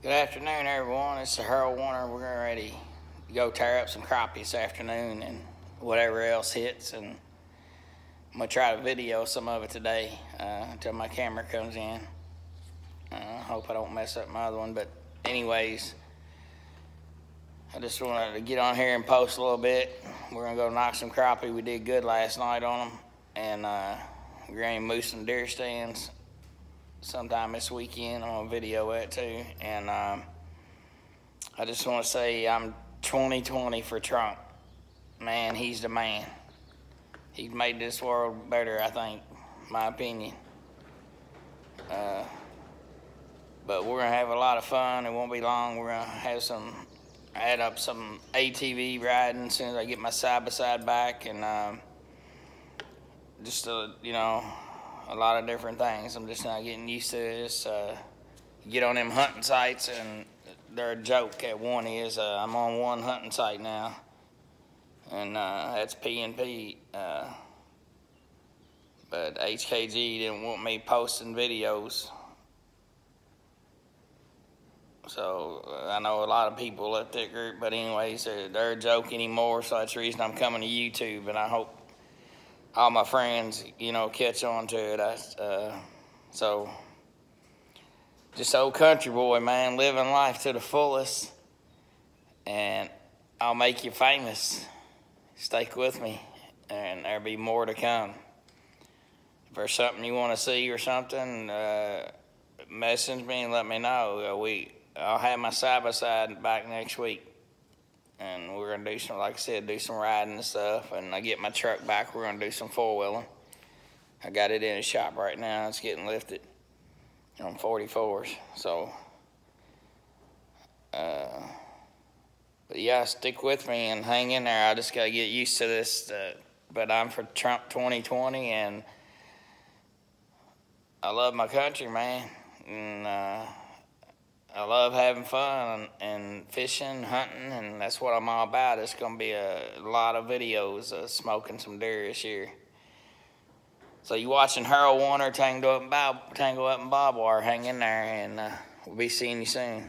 Good afternoon, everyone. It's Harold Worner. We're getting ready to go tear up some crappie this afternoon and whatever else hits. And I'm gonna try to video some of it today uh, until my camera comes in. I uh, hope I don't mess up my other one. But anyways, I just wanted to get on here and post a little bit. We're gonna go knock some crappie. We did good last night on them, and uh, we're gonna move some deer stands sometime this weekend. I'm gonna video it too. And um, I just want to say I'm 2020 for Trump. Man, he's the man. He's made this world better, I think, my opinion. Uh, but we're gonna have a lot of fun. It won't be long. We're gonna have some, add up some ATV riding as soon as I get my side by side back, and um, just uh, you know a lot of different things. I'm just not getting used to this. Uh, get on them hunting sites, and they're a joke. At one is uh, I'm on one hunting site now, and uh, that's P and P. Uh, but HKG didn't want me posting videos. So uh, I know a lot of people at that group, but anyways, they're, they're a joke anymore. So that's the reason I'm coming to YouTube, and I hope all my friends, you know, catch on to it. I, uh, so, just old country boy, man, living life to the fullest, and I'll make you famous. Stick with me, and there'll be more to come. If there's something you want to see or something, uh, message me and let me know. We, I'll have my side by side back next week and we're gonna do some, like I said, do some riding and stuff. And I get my truck back, we're gonna do some four wheeling. I got it in the shop right now. It's getting lifted on 44s. So, uh, but yeah, stick with me and hang in there. I just gotta get used to this. Uh, but I'm for Trump 2020, and I love my country, man. And uh, I love having fun and fishing, hunting, and that's what I'm all about. It's going to be a lot of videos of smoking some deer this year. So you watching Harold Worner Tango Up and Bob, Tangled Up In Barbwire. Hang in there, and uh, we'll be seeing you soon.